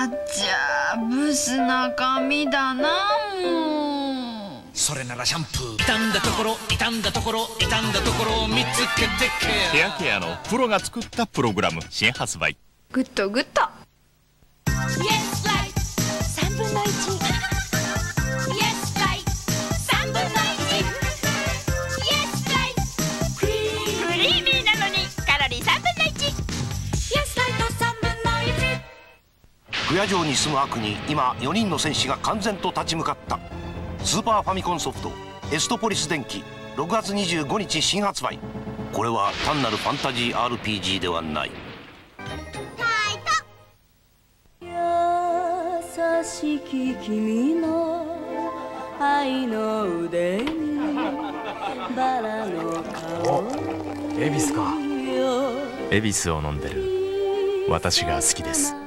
あっちゃブスな髪だなもう。それならシャンプー。傷んだところ傷んだところ傷んだところを見つけてケヘアケアのプロが作ったプログラム新発売。グッドグッド不夜城に住む悪に今4人の戦士が完全と立ち向かった。スーパーファミコンソフトエストポリス電気6月25日新発売。これは単なるファンタジー RPG ではない。優しき君の愛の腕にバラの香り恵比寿か。よ恵比寿を飲んでる。私が好きです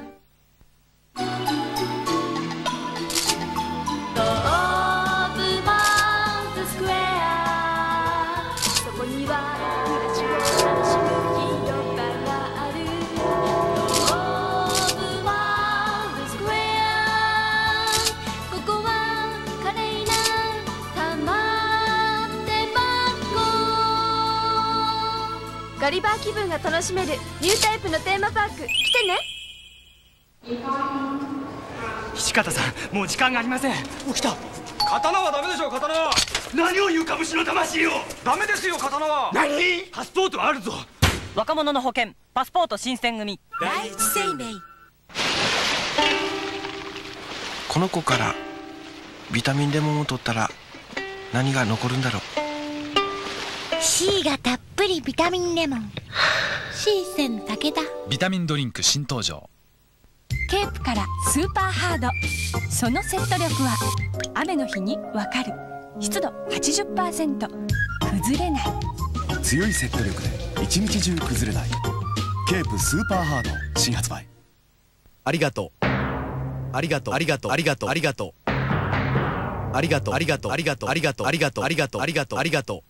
気分が楽しめるニュータイプのテーマパーク。来てね。土方さんもう時間がありません。起きた。刀はダメでしょ刀。は何を言うか虫の魂をダメですよ刀は。何？パスポートはあるぞ。若者の保険パスポート新選組。第一生命。この子からビタミンレモンを取ったら何が残るんだろう。C がたっぷりビタミンレモン C 線武田ビタミンドリンク新登場。ケープからスーパーハード。その説得力は雨の日にわかる。湿度80%崩れない。強い説得力で一日中崩れない。ケープスーパーハード新発売。ありがとう。ありがとう。ありがとう。ありがとう。ありがとう。ありがとう。ありがとう。ありがとう。ありがとう。ありがとう。ありがとう。ありがとう。ありがとう。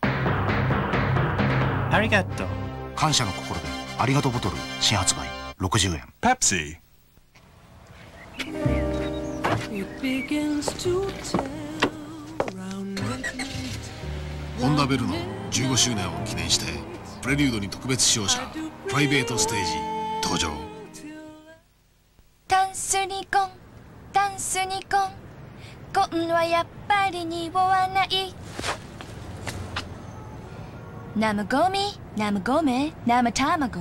ありがとう感謝の心でありがとうボトル新発売。60円。ペプシホンダベルの15周年を記念してプレリュードに特別使用者プライベートステージ登場。タンスにコンタンスにコン。コンはやっぱり匂わない生ゴミ生米生卵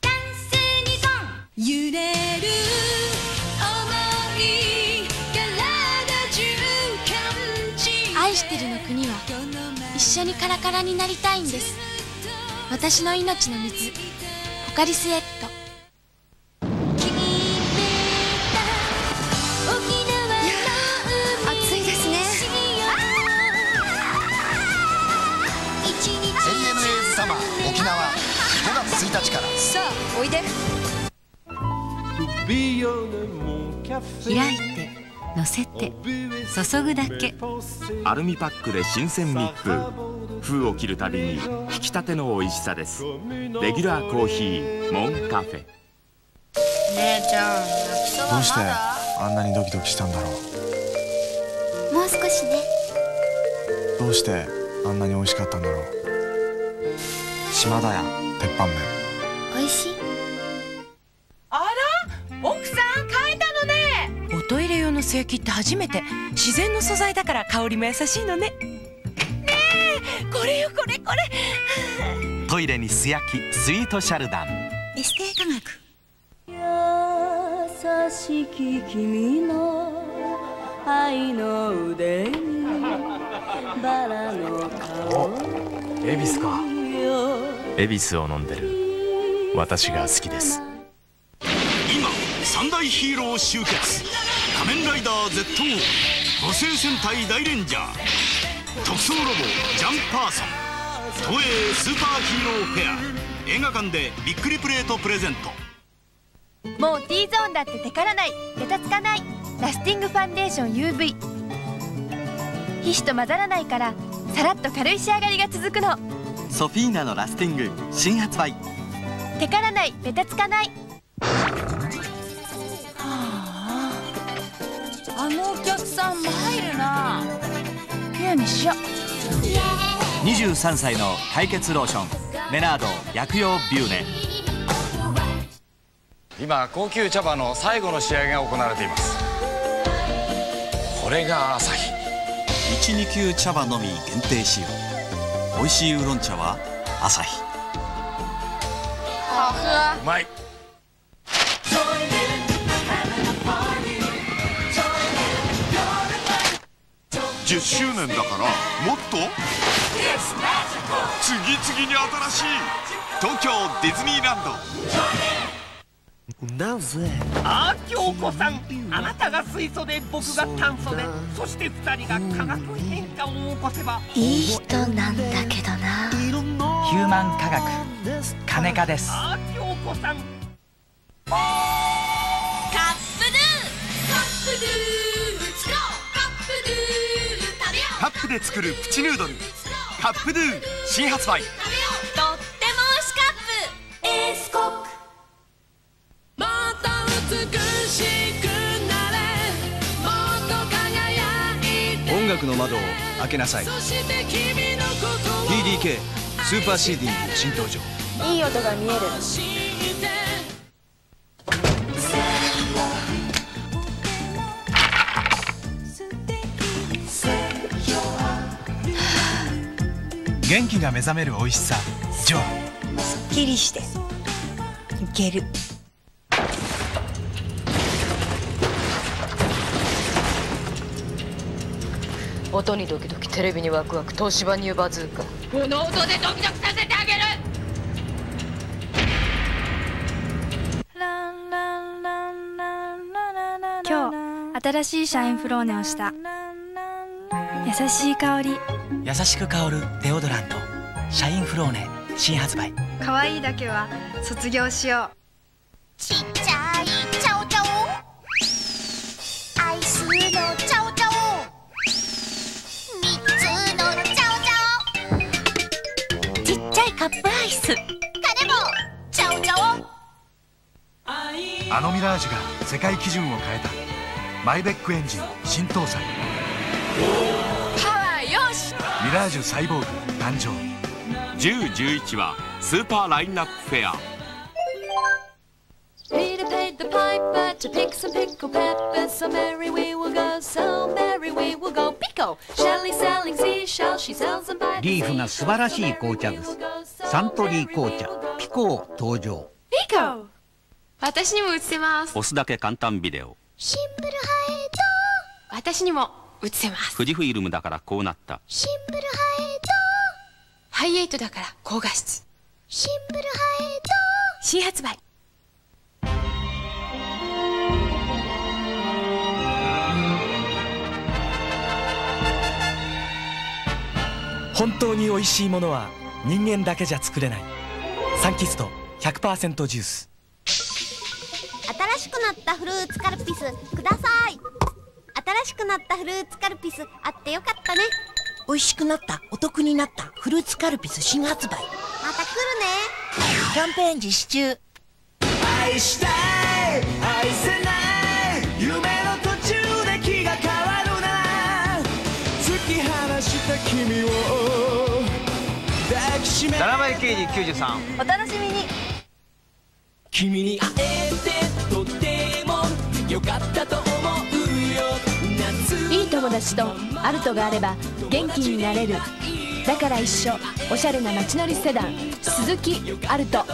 タンスにコン。揺れる想い体中感じ愛してるの国は一緒にカラカラになりたいんです。私の命の水。ポカリスエット5月1日から。さあおいで。開いて乗せて注ぐだけ。アルミパックで新鮮密封封を切るたびに引き立ての美味しさです。レギュラーコーヒーモンカフェ。姉ちゃんどうしてあんなにドキドキしたんだろう？もう少しね。どうしてあんなに美味しかったんだろう？島田屋鉄板麺美味しい？あら？奥さん変えたのね。おトイレ用の素焼きって初めて。自然の素材だから香りも優しいのね。ねえこれよこれこれ。トイレに素焼きスイートシャルダン。エステ科学。優しき君の愛の腕にバラの香り恵比寿か。よ恵比寿を飲んでる私が好きです。今三大ヒーロー集結。仮面ライダー Z 母性戦隊大レンジャー。特装ロボジャンパーソン。東映スーパーヒーローフェア。映画館でびっくりプレートプレゼント。もう T ゾーンだってテカらない。ベタつかない。ラスティングファンデーション UV 皮脂と混ざらないからさらっと軽い仕上がりが続くの。ソフィーナのラスティング新発売テカらないベタつかない。はあ。あのお客さん参るな。ピュにしよ23歳の解決ローション。メナード薬用ビューネ。今高級茶葉の最後の試合が行われています。これが朝日 1・ 2級茶葉のみ限定使用。おいしいウーロン茶は朝日うまい。10周年だからもっと？次々に新しい東京ディズニーランド。なぜ？あー京子さん。あなたが水素で僕が炭素でそして二人が化学変化を起こせば。いい人なんだけどな。ヒューマン科学金科です。あー京子さん。カップヌーカップヌー作ろうカップヌー食べよう。カップで作るプチヌードルカップドゥ新発売。とっても美味しカップエースコック。もっと美しくなれ。もっと輝いて。音楽の窓を開けなさい。そスーパーシーディング新登場。いい音が見える。元気が目覚める美味しさ。ジョー。すっきりして。いける。音にドキドキテレビにワクワク東芝ニューバズーカこの音でドキドキさせてあげる。今日新しいシャインフローネをした。優しい香り。優しく香るデオドラント。シャインフローネ。新発売。可愛いだけは卒業しよう。ちっちゃいチャオチャオ。アイスのチャオチャオサプラあのミラージュが世界基準を変えた。マイベックエンジン新搭載。ミラージュサイボーグ誕生。1011はスーパーラインナップフェア。リーフが素晴らしい紅茶ですサントリー紅茶ピコー登場。ピコ。私にも映せます。押すだけ簡単ビデオ。シンプルハエ私にも映せます。富士フイルムだからこうなった。シンプルハエハイエイトだから高画質。シンプルハエ新発売。本当に美味しいものは人間だけじゃ作れない。サンキスト100%ジュース。新しくなったフルーツカルピスください。新しくなったフルーツカルピスあってよかったね。美味しくなったお得になったフルーツカルピス新発売。また来るね。キャンペーン実施中。愛したい愛せない夢の途中で気が変わるな。ら突き放した君を7倍刑事93お楽しみに。君に会えてとてもよかったと思うよ。夏いい友達とアルトがあれば元気になれる。だから一緒。おしゃれな街乗りセダン。鈴木アルト